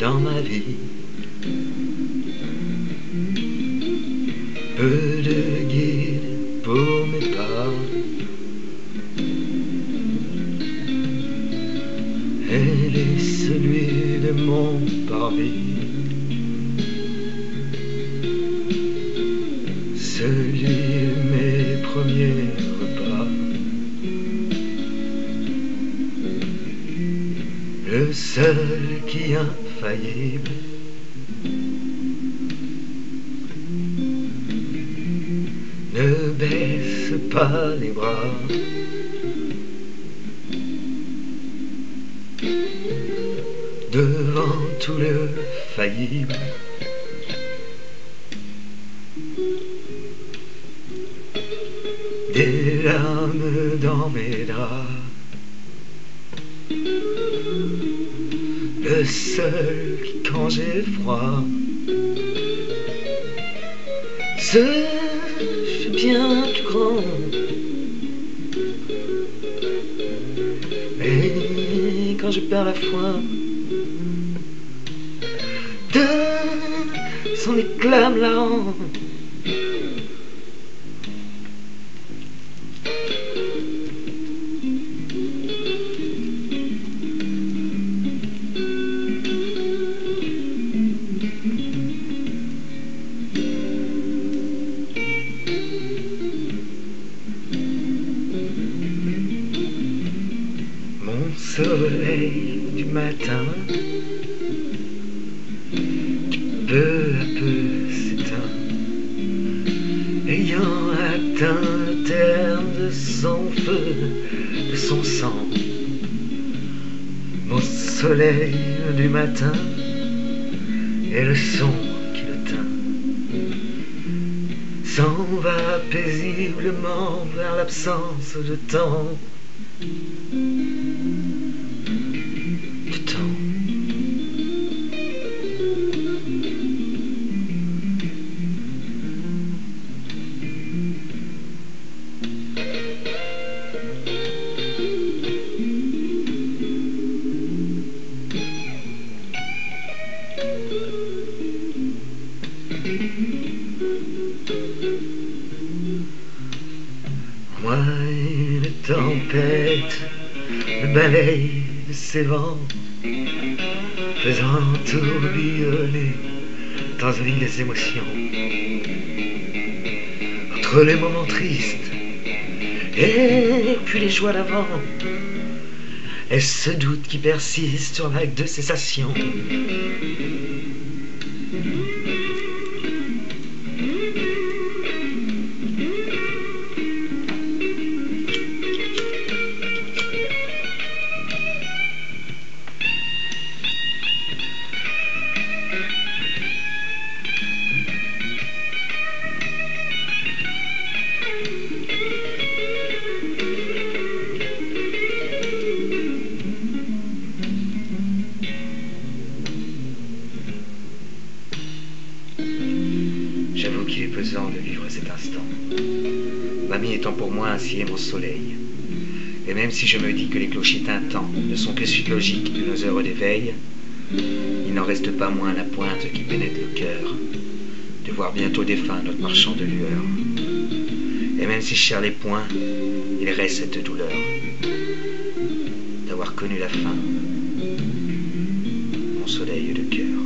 dans ma vie. Peu de guide pour mes pas. Elle est celui de mon parvis. Le seul qui infaillible. Ne baisse pas les bras. Devant tout le faillible. Des larmes dans mes draps. Le seul quand j'ai froid, se fait bien plus grand. Et quand je perds la foi, de son éclat me matin peu à peu s'éteint, ayant atteint le terme de son feu, de son sang. Mon soleil du matin et le son qui le teint s'en va paisiblement vers l'absence de temps. Moi, une tempête me balaye de ses vents, faisant tourbillonner dans une des émotions. Entre les moments tristes et puis les joies d'avant, et ce doute qui persiste sur l'acte de cessation. Mm-hmm. l'instant. Étant pour moi ainsi est mon soleil. Et même si je me dis que les clochers tintants ne sont que suite logique de nos heures d'éveil, il n'en reste pas moins la pointe qui pénètre le cœur, de voir bientôt défunt notre marchand de lueur. Et même si cher les points, il reste cette douleur d'avoir connu la fin, mon soleil de cœur.